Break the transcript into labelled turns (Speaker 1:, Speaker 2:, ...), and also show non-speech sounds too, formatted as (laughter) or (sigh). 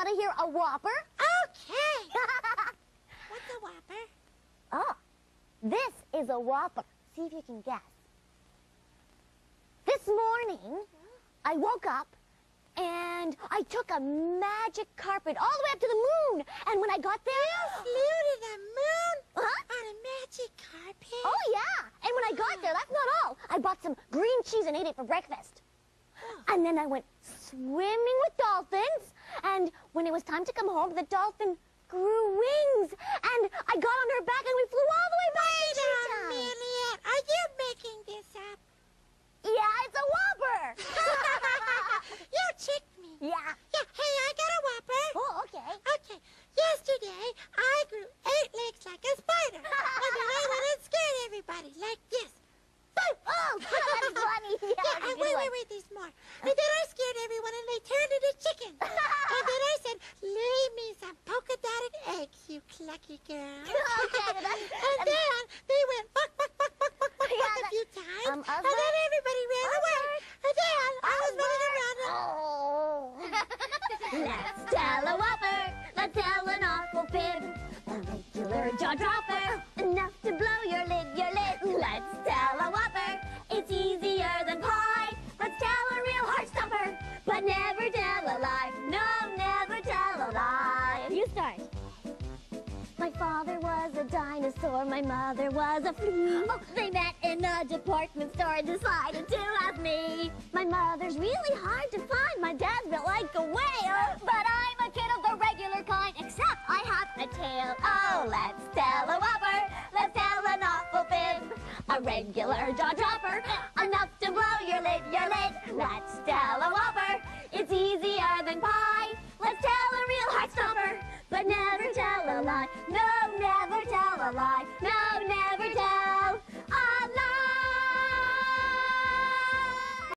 Speaker 1: want to hear a whopper?
Speaker 2: Okay. (laughs) What's a whopper?
Speaker 1: Oh, this is a whopper. See if you can guess. This morning, I woke up and I took a magic carpet all the way up to the moon. And when I got there, You
Speaker 2: Flew to the moon
Speaker 1: Huh?
Speaker 2: on a magic carpet.
Speaker 1: oh yeah. And when I got there, that's not all. I bought some green cheese and ate it for breakfast. Oh. And then I went swimming with dolphins. And when it was time to come home, the dolphin grew wings. And I got on her back and we flew all the way back
Speaker 2: Wait
Speaker 1: to
Speaker 2: a
Speaker 1: Treetown.
Speaker 2: minute. Are you making this up?
Speaker 1: Yeah, it's a whopper.
Speaker 2: you tricked me.
Speaker 1: yeah.
Speaker 2: Yeah, hey, I got a whopper.
Speaker 1: Oh, okay.
Speaker 2: Okay, yesterday I grew eight legs like a spider. and then I went and scared everybody like this. Boom!
Speaker 1: Oh, that's funny. Yeah,
Speaker 2: Yeah,
Speaker 1: that's a
Speaker 2: and
Speaker 1: good
Speaker 2: wait,
Speaker 1: one.
Speaker 2: wait, wait, there's more. And then I scared everyone and they turned into chickens. and then I said, lay me some polka dotted clucky girl.
Speaker 1: Okay, that's- (laughs)
Speaker 2: and then they went fuck, fuck, fuck, fuck, fuck, fuck,
Speaker 1: Yeah,
Speaker 2: fuck a few times.
Speaker 1: um,
Speaker 2: and then everybody ran away. And then I was running around.
Speaker 1: Oh. (laughs) Let's tell a whopper. Let's tell an awful fib. A regular jaw dropper. Enough to blow your lid, your lid. Let's tell a whopper. It's easier than pie. Let's tell a real heart stopper. But never tell a lie. No, never tell a lie. You start. My father was a dinosaur, my mother was a flea. Oh, they met in a department store and decided to have me. My mother's really hard to find, my dad's built like a whale. But I'm a kid of the regular kind, except I have a tail. Oh, let's tell a whopper, let's tell an awful fib. A regular jaw dropper, enough to blow your lid, your lid. Let's tell a whopper, it's easier than pie. Lie. No, never tell a lie. No,